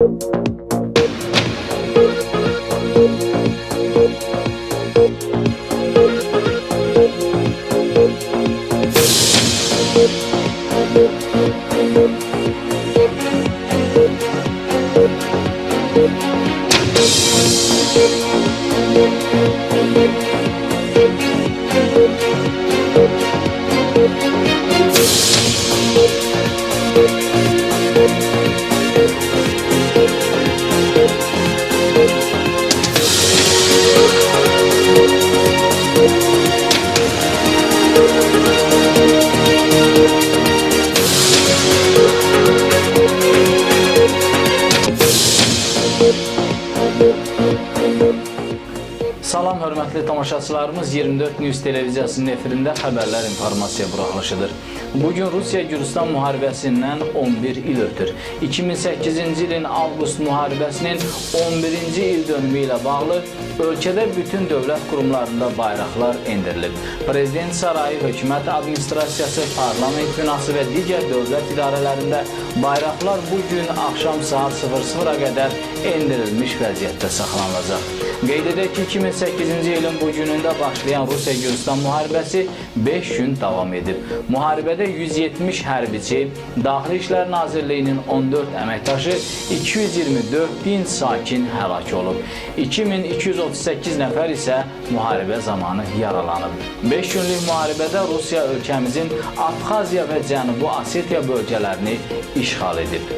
you Salam hörmətli tamaşaçılarımız 24 News televiziyasının efirində xəbərlər informasiya buraxılışıdır. Bugün Rusiya-Gürcistan müharibəsindən 11 il ötür. 2008-ci ilin avqust müharibəsinin 11-ci il dönümü ilə bağlı ölkədə bütün dövlət qurumlarında bayraqlar endirilib. Prezident sarayı, hökumət administrasiyası, parlament binası və digər dövlət idarələrində bayraqlar bu gün axşam saat 00-a qədər endirilmiş vəziyyətdə saxlanılacaq. Qeyd edək ki, 2008-ci ilin bu günündə başlayan Rusiya-Gürcistan müharibəsi 5 gün davam edib. Müharibədə 170 hərbiçi, Daxili İşlər Nazirliyinin 14 əməkdaşı, 224 din sakin həlak olub. 2238 nəfər isə müharibə zamanı yaralanıb. 5 günlük müharibədə Rusiya ölkəmizin Abxaziya və Cənubi Osetiya bölgələrini işğal edib.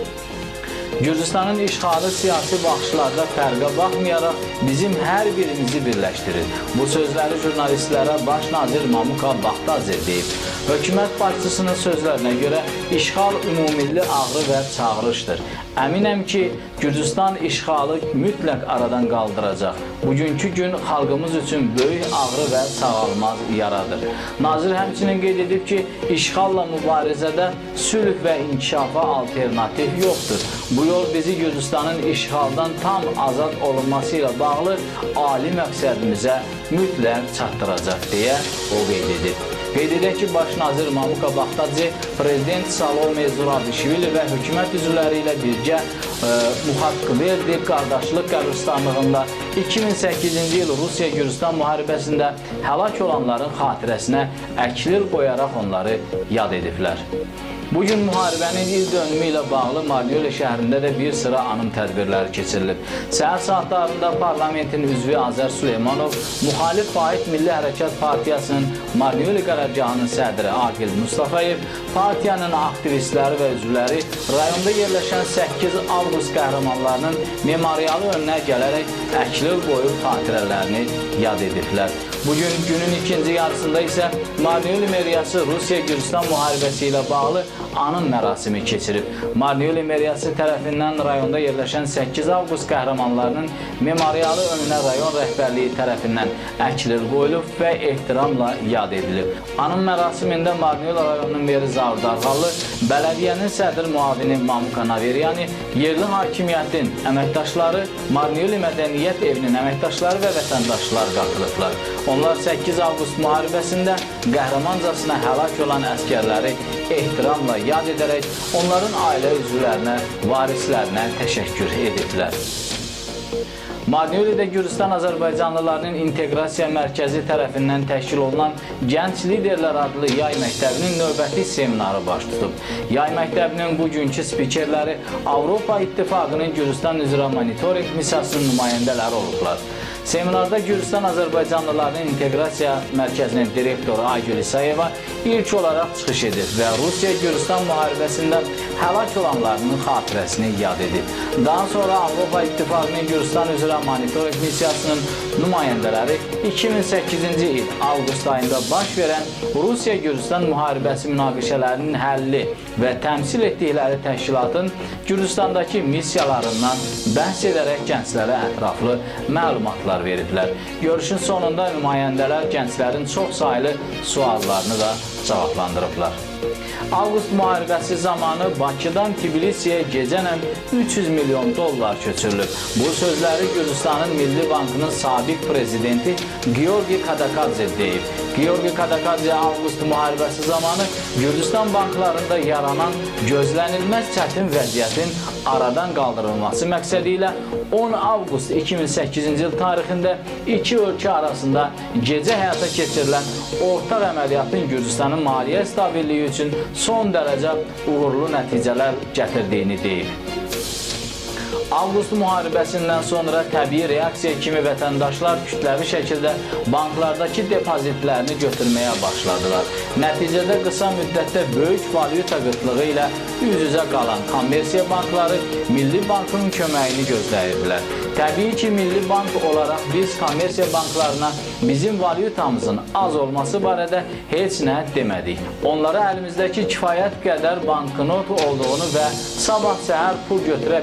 Gürcüstanın işğalı siyasi baxışlarda fərqə baxmayaraq bizim hər birimizi birləşdirir. Bu sözləri jurnalistlərə baş nazir Mamuka Baxtazir deyib. Hökumət başçısının sözlərinə görə işğal ümumilli ağrı və çağırışdır. Əminəm ki, Gürcüstan işğalı mütləq aradan qaldıracaq. Bugünkü gün xalqımız üçün böyük ağrı və sağalmaz yaradır. Nazir həmçinin qeyd edib ki, işğalla mübarizədə sülh və inkişafa alternativ yoxdur. Bu yol bizi Gürcüstanın işğaldan tam azad olunması ilə bağlı ali məqsədimizə mütləq çatdıracaq deyə o qeyd edib. Qeyd edək ki, Baş nazir Mamuka Baxtadze, Prezident Salome Zurabishvili və hökumət üzvləri ilə birgə e, Muxatkverdi qardaşlıq qəbirstanlığında 2008-ci il Rusiya-Gürcistan müharibəsində həlak olanların xatirəsinə əklil qoyaraq onları yad ediblər. Bugün müharibənin il dönümü ilə bağlı Mariupol şəhərində də bir sıra anım tədbirləri keçirilib. Səhər saatlarında parlamentin üzvü Azər Süleymanov, müxalif Vahid Milli Hərəkat Partiyasının Mariupol qərargahının sədri Aqil Mustafayev, partiyanın aktivistləri və üzvləri rayonda yerləşən 8 avqust qəhrəmanlarının memorialı önünə gələrək əklil qoyub xatirələrini yad ediblər. Bugün günün ikinci yarısında isə Marniuli meriyası Rusiya-Gürcistan müharibəsi ilə bağlı anım mərasimi keçirib. Marniuli meriyası tərəfindən rayonda yerləşən 8 avqust qəhrəmanlarının memorialı önünə rayon rəhbərliyi tərəfindən əklir qoyulub və ehtiramla yad edilib. Anım mərasimində Marniuli rayonunun meri Zavur Darğalı, bələdiyyənin sədr müavini Mamuka Naveryani, yerli hakimiyyətin əməkdaşları, Marniuli Mədəniyyət Evinin əməkdaşları və vətəndaşlar qatılıblar. Onlar 8 avqust müharibəsində qəhrəmancasına həlak olan əskərləri ehtiramla yad edərək onların ailə üzvlərinə, varislərinə təşəkkür ediblər. Marniolidə Gürcistan Azərbaycanlılarının İnteqrasiya Mərkəzi tərəfindən təşkil olunan Gənc Liderlər adlı yay məktəbinin növbəti seminarı baş tutub. Yay məktəbinin bugünkü spikerləri Avropa İttifaqının Gürcistan üzrə monitoring missiyasının nümayəndələri olublar. Seminarda Gürcistan Azərbaycanlılarının İnteqrasiya Mərkəzinin direktoru Aygül İsayeva ilk olaraq çıxış edir və Rusiya-Gürcistan müharibəsində həlak olanlarının xatirəsini yad edib. Daha sonra Avropa İttifaqının Gürcistan üzrə monitoring missiyasının nümayəndələri 2008-ci il avqust ayında baş verən Rusiya-Gürcistan müharibəsi münaqişələrinin həlli və təmsil etdikləri təşkilatın Gürcistandakı missiyalarından bəhs edərək gənclərə ətraflı məlumatlar veriblər. Görüşün sonunda nümayəndələr gənclərin çox saylı suallarını da cavablandırıblar. Avqust müharibəsi zamanı Bakıdan Tbilisiyə gecənən 300 milyon dollar köçürülüb. Bu sözləri Gürcüstanın Milli Bankının sabiq prezidenti Georgi Kadakadze deyib. Georgi Kadakadze Avqust müharibəsi zamanı Gürcüstan banklarında yaranan gözlənilməz çətin vəziyyətin aradan qaldırılması məqsədi ilə 10 avqust 2008-ci il tarixində iki ölkə arasında gecə həyata keçirilən ortaq əməliyyatın Gürcüstanın maliyyə stabilliyi üçün son dərəcə uğurlu nəticələr gətirdiyini deyib. Avqust müharibəsindən sonra təbii reaksiya kimi vətəndaşlar kütləvi şəkildə banklardakı depozitlərini götürməyə başladılar. Nəticədə qısa müddətdə böyük valyuta qıtlığı ilə üz-üzə qalan kommersiya bankları Milli Bankın köməyini gözləyirdilər. Təbii ki, Milli Bank olaraq biz kommersiya banklarına bizim valyutamızın az olması barədə heç nə demədik. Onlara əlimizdəki kifayət qədər banknot olduğunu və sabah səhər pul götürə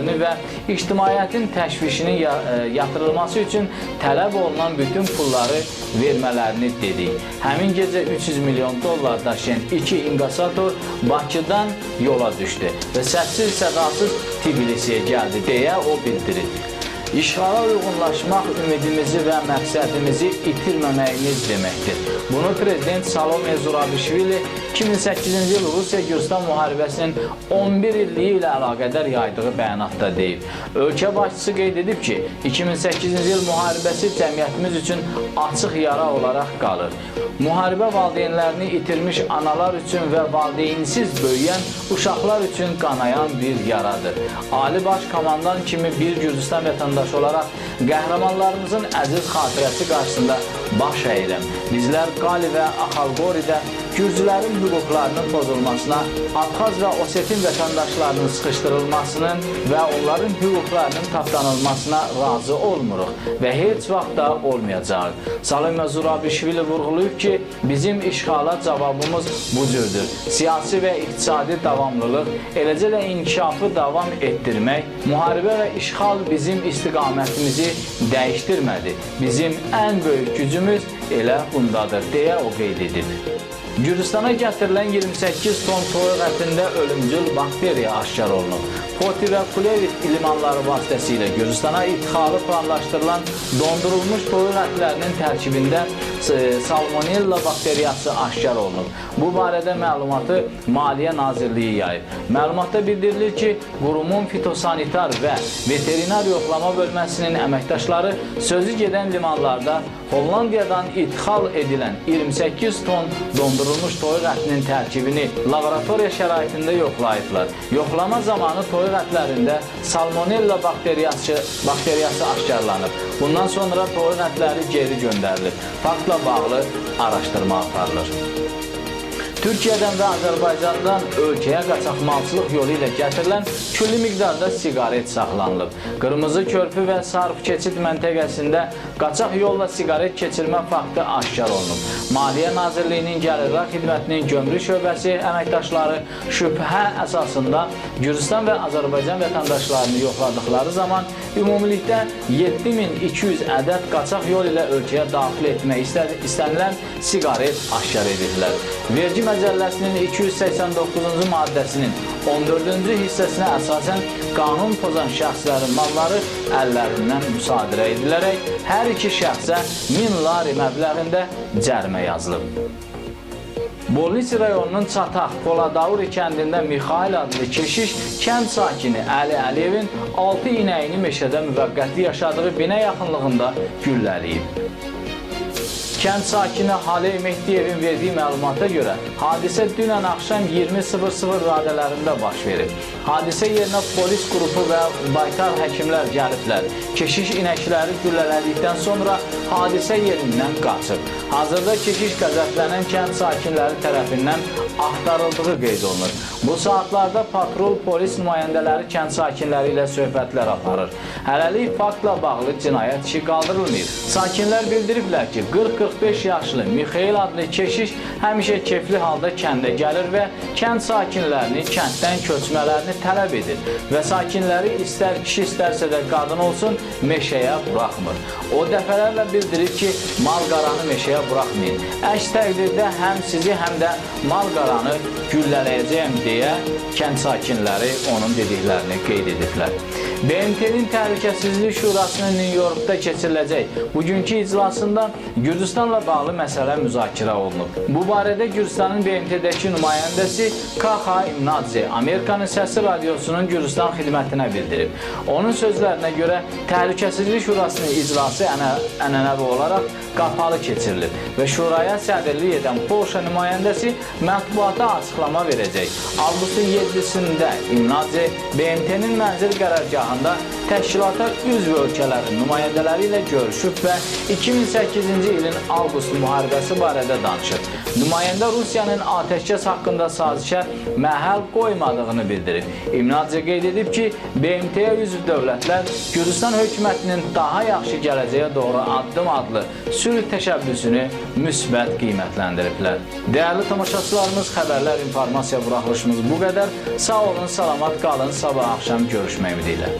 biləcəklərini və ictimaiyyətin təşvişinin e, yatırılması üçün tələb olunan bütün pulları vermələrini dedik. Həmin gecə 300 milyon dollar daşıyan iki inkasator Bakıdan yola düşdü və səssiz sədasız Tbilisiyə gəldi deyə o bildirdi. İşğala uyğunlaşmaq ümidimizi və məqsədimizi itirməməyimiz deməkdir. Bunu Prezident Salome Zurabishvili 2008-ci il Rusiya-Gürcistan müharibəsinin 11 illiyi ilə əlaqədar yaydığı bəyanatda deyib. Ölkə başçısı qeyd edib ki, 2008-ci il müharibəsi cəmiyyətimiz üçün açıq yara olaraq qalır. Müharibə valideynlərini itirmiş analar üçün və valideynsiz böyüyən uşaqlar üçün qanayan bir yaradır. Ali Baş Komandan kimi bir Gürcistan vətəndaşı vətəndaşı olaraq qəhrəmanlarımızın əziz xatirəsi qarşısında baş əyirəm. Bizlər Qali və Axalqoridə Gürcülərin hüquqlarının pozulmasına, Abxaz və Osetin vətəndaşlarının sıxışdırılmasının və onların hüquqlarının tapdanılmasına razı olmuruq və heç vaxt da olmayacaq. Salim Zurabishvili vurğulayıb ki, bizim işğala cavabımız bu cürdür. Siyasi və iqtisadi davamlılıq, eləcə də inkişafı davam etdirmək, müharibə və işğal bizim istiqamətimizi dəyişdirmədi. Bizim ən böyük gücümüz elə bundadır, deyə o qeyd edib. Gürcistana gətirilən 28 ton toyuq ətində ölümcül bakteriya aşkar olunub. Poti və Kulevit limanları vasitəsilə Gürcistana idxalı planlaşdırılan dondurulmuş toyuq ətlərinin tərkibində e, salmonella bakteriyası aşkar olunub. Bu barədə məlumatı Maliyyə Nazirliyi yayıb. Məlumatda bildirilir ki, qurumun fitosanitar və veterinar yoxlama bölməsinin əməkdaşları sözü gedən limanlarda Hollandiyadan idxal edilən 28 ton dondurulmuş toyuq ətinin tərkibini laboratoriya şəraitində yoxlayıblar. Yoxlama zamanı toyuq ətlərində salmonella bakteriyası, bakteriyası aşkarlanıb. Bundan sonra toyuq ətləri geri göndərilib. Faktla bağlı araşdırma aparılır. Türkiyədən və Azərbaycandan ölkəyə qaçaqmalçılıq yolu ilə gətirilən külli miqdarda siqaret saxlanılıb. Qırmızı körpü və sarf keçid məntəqəsində qaçaq yolla siqaret keçirmə faktı aşkar olunub. Maliyyə Nazirliyinin Gəlirlər Xidmətinin gömrük şöbəsi əməkdaşları şübhə əsasında Gürcistan və Azərbaycan vətəndaşlarını yoxladıqları zaman ümumilikdə 7200 ədəd qaçaq yol ilə ölkəyə daxil etmək istənilən siqaret aşkar edildilər. Vergi Məcəlləsinin 289-cu maddəsinin 14-cü hissəsinə əsasən qanun pozan şəxslərin malları əllərindən müsadirə edilərək hər iki şəxsə 1000 lari məbləğində cərimə yazılıb. Bolnisi rayonunun Çataq, Poladavuri kəndində Mixail adlı keşiş kənd sakini Əli Əliyevin 6 inəyini meşədə müvəqqəti yaşadığı binə yaxınlığında güllələyib. Kənd sakini Haley Mehdiyevin verdiyi məlumata görə hadisə dünən axşam 20.00 radələrində baş verib. Hadisə yerinə polis qrupu və baytar həkimlər gəliblər. Keşiş inəkləri güllələdikdən sonra hadisə yerindən qaçıb. Hazırda keşiş qəzəblənən kənd sakinləri tərəfindən axtarıldığı qeyd olunur. Bu saatlarda patrol polis nümayəndələri kənd sakinləri ilə söhbətlər aparır. Hələlik faktla bağlı cinayət işi qaldırılmayıb. Sakinlər bildiriblər ki, 40-45 yaşlı Mixail adlı keşiş həmişə keyfli halda kəndə gəlir və kənd sakinlərini kənddən köçmələrini tələb edir və sakinləri istər kişi istərsə də qadın olsun meşəyə buraxmır. O dəfələrlə bildirir ki, mal qaranı meşəyə buraxmayın. Əks təqdirdə həm sizi, həm də mal qaranı Ankaranı güllələyəcəyəm deyə kənd sakinləri onun dediklərini qeyd ediblər. BMT-nin Təhlükəsizlik Şurasının New Yorkda keçiriləcək bugünkü iclasında Gürcüstanla bağlı məsələ müzakirə olunub. Bu barədə Gürcüstanın BMT-dəki nümayəndəsi Kaxa İmnadze Amerikanın Səsi Radiosunun Gürcüstan xidmətinə bildirib. Onun sözlərinə görə Təhlükəsizlik Şurasının iclası ənə, ənənəvi olaraq qapalı keçirilib və şuraya sədrlik edən Polşa nümayəndəsi mətbuata açıqlama verəcək. Avqustun 7-sində İmnadze BMT-nin mənzil qərargahında təşkilata üzv ölkələrin nümayəndələri ilə görüşüb və 2008-ci ilin avqust müharibəsi barədə danışıb. Nümayəndə Rusiyanın atəşkəs haqqında sazişə məhəl qoymadığını bildirib. İmnadze qeyd edib ki, BMT-yə üzv dövlətlər Gürcistan hökumətinin daha yaxşı gələcəyə doğru addım adlı sülh təşəbbüsünü müsbət qiymətləndiriblər. Dəyərli tamaşaçılarımız, xəbərlər, informasiya buraxılışımız bu qədər. Sağ olun, salamat qalın. Sabah axşam görüşmək ümidi